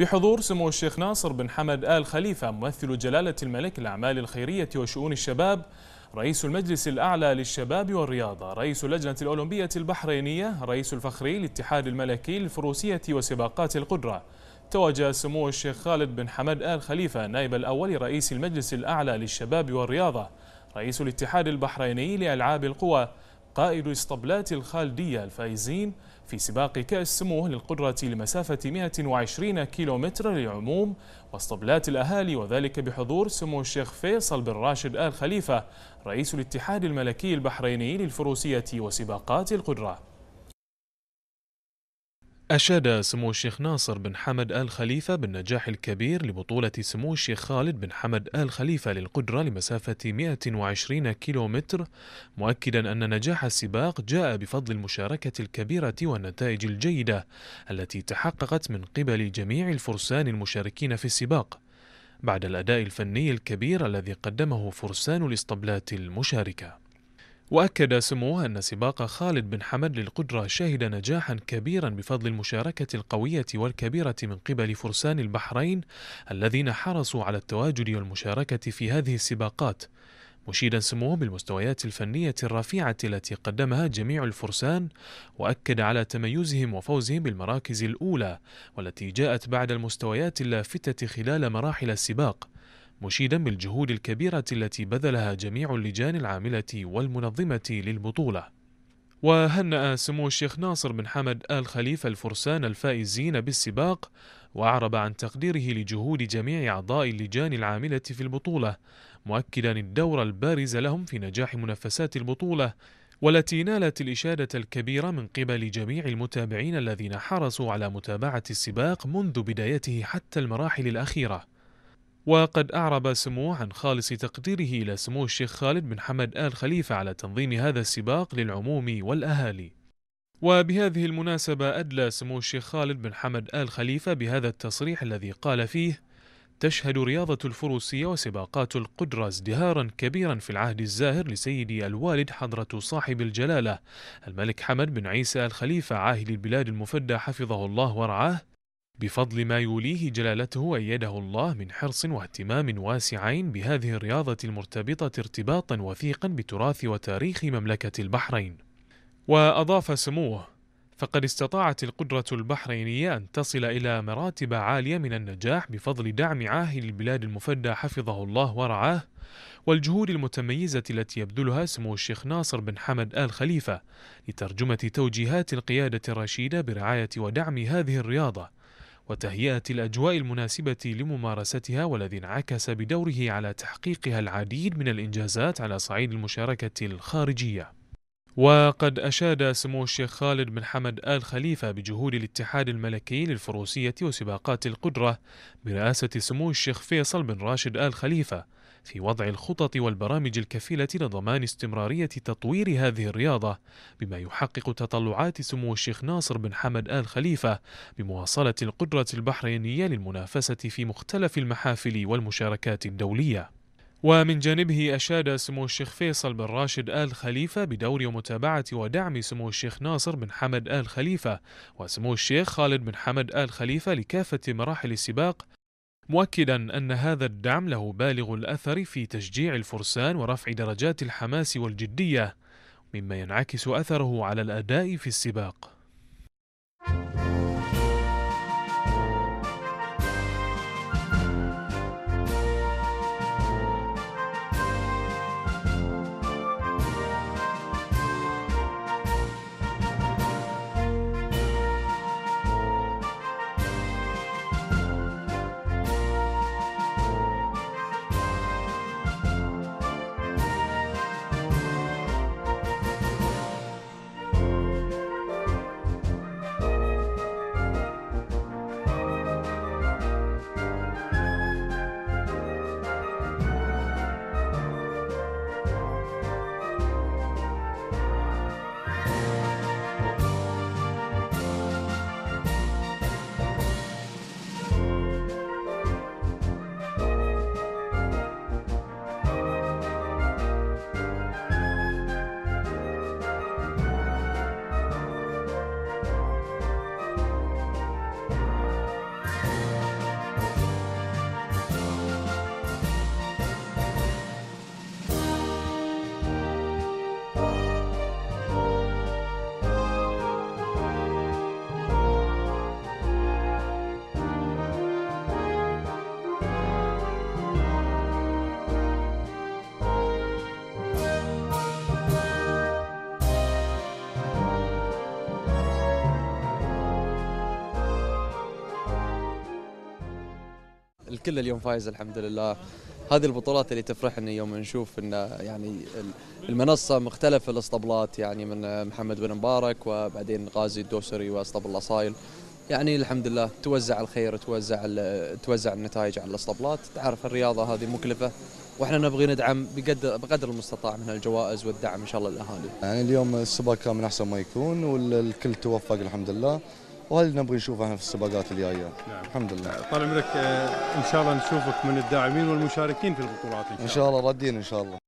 بحضور سمو الشيخ ناصر بن حمد آل خليفة ممثل جلالة الملك الأعمال الخيرية وشؤون الشباب رئيس المجلس الأعلى للشباب والرياضة رئيس اللجنة الأولمبية البحرينية رئيس الفخري للاتحاد الملكي للفروسية وسباقات القدرة. توجه سمو الشيخ خالد بن حمد آل خليفة نائب الأول رئيس المجلس الأعلى للشباب والرياضة رئيس الاتحاد البحريني لألعاب القوى قائد اسطبلات الخالدية الفائزين في سباق كأس سموه للقدرة لمسافة 120 كيلومتر للعموم واسطبلات الأهالي وذلك بحضور سمو الشيخ فيصل بن راشد آل خليفة رئيس الاتحاد الملكي البحريني للفروسية وسباقات القدرة. أشاد سمو الشيخ ناصر بن حمد آل خليفة بالنجاح الكبير لبطولة سمو الشيخ خالد بن حمد آل خليفة للقدرة لمسافة 120 كيلومتر مؤكدا أن نجاح السباق جاء بفضل المشاركة الكبيرة والنتائج الجيدة التي تحققت من قبل جميع الفرسان المشاركين في السباق. بعد الأداء الفني الكبير الذي قدمه فرسان الإسطبلات المشاركة. وأكد سموه أن سباق خالد بن حمد للقدرة شهد نجاحا كبيرا بفضل المشاركة القوية والكبيرة من قبل فرسان البحرين الذين حرصوا على التواجد والمشاركة في هذه السباقات. مشيدا سموه بالمستويات الفنية الرفيعة التي قدمها جميع الفرسان وأكد على تميزهم وفوزهم بالمراكز الأولى والتي جاءت بعد المستويات اللافتة خلال مراحل السباق. مشيدا بالجهود الكبيرة التي بذلها جميع اللجان العاملة والمنظمة للبطولة. وهنأ سمو الشيخ ناصر بن حمد آل خليفة الفرسان الفائزين بالسباق وأعرب عن تقديره لجهود جميع أعضاء اللجان العاملة في البطولة مؤكدا الدور البارز لهم في نجاح منافسات البطولة والتي نالت الإشادة الكبيرة من قبل جميع المتابعين الذين حرصوا على متابعة السباق منذ بدايته حتى المراحل الأخيرة وقد أعرب سموه عن خالص تقديره إلى سمو الشيخ خالد بن حمد آل خليفة على تنظيم هذا السباق للعموم والأهالي. وبهذه المناسبة أدلى سمو الشيخ خالد بن حمد آل خليفة بهذا التصريح الذي قال فيه تشهد رياضة الفروسية وسباقات القدرة ازدهارا كبيرا في العهد الزاهر لسيدي الوالد حضرة صاحب الجلالة الملك حمد بن عيسى الخليفة عاهل البلاد المفدى حفظه الله ورعاه بفضل ما يوليه جلالته وأيده الله من حرص واهتمام واسعين بهذه الرياضة المرتبطة ارتباطا وثيقا بتراث وتاريخ مملكة البحرين. وأضاف سموه: فقد استطاعت القدرة البحرينية أن تصل إلى مراتب عالية من النجاح بفضل دعم عاهل البلاد المفدى حفظه الله ورعاه والجهود المتميزة التي يبذلها سمو الشيخ ناصر بن حمد آل خليفة لترجمة توجيهات القيادة الرشيدة برعاية ودعم هذه الرياضة وتهيئة الأجواء المناسبة لممارستها والذي انعكس بدوره على تحقيقها العديد من الإنجازات على صعيد المشاركة الخارجية. وقد أشاد سمو الشيخ خالد بن حمد آل خليفة بجهود الاتحاد الملكي للفروسية وسباقات القدرة برئاسة سمو الشيخ فيصل بن راشد آل خليفة في وضع الخطط والبرامج الكفيلة لضمان استمرارية تطوير هذه الرياضة بما يحقق تطلعات سمو الشيخ ناصر بن حمد آل خليفة بمواصلة القدرة البحرينية للمنافسة في مختلف المحافل والمشاركات الدولية. ومن جانبه أشاد سمو الشيخ فيصل بن راشد آل خليفة بدور متابعة ودعم سمو الشيخ ناصر بن حمد آل خليفة وسمو الشيخ خالد بن حمد آل خليفة لكافة مراحل السباق مؤكدا أن هذا الدعم له بالغ الأثر في تشجيع الفرسان ورفع درجات الحماس والجدية مما ينعكس أثره على الأداء في السباق. الكل اليوم فايز الحمد لله. هذه البطولات اللي تفرحني يوم نشوف إن يعني المنصة مختلف الاسطبلات يعني من محمد بن مبارك وبعدين غازي الدوسري واسطبل الأصايل. يعني الحمد لله توزع الخير توزع توزع النتائج على الاسطبلات. تعرف الرياضة هذه مكلفة وإحنا نبغي ندعم بقدر بقدر المستطاع من الجوائز والدعم إن شاء الله للأهالي. يعني اليوم السباق كان من أحسن ما يكون والكل توفق الحمد لله. وهذا اللي نبغي نشوفه إحنا في السباقات الجاية؟ نعم. الحمد لله. طال عمرك آه، إن شاء الله نشوفك من الداعمين والمشاركين في البطولات إن شاء الله, إن شاء الله ردين إن شاء الله.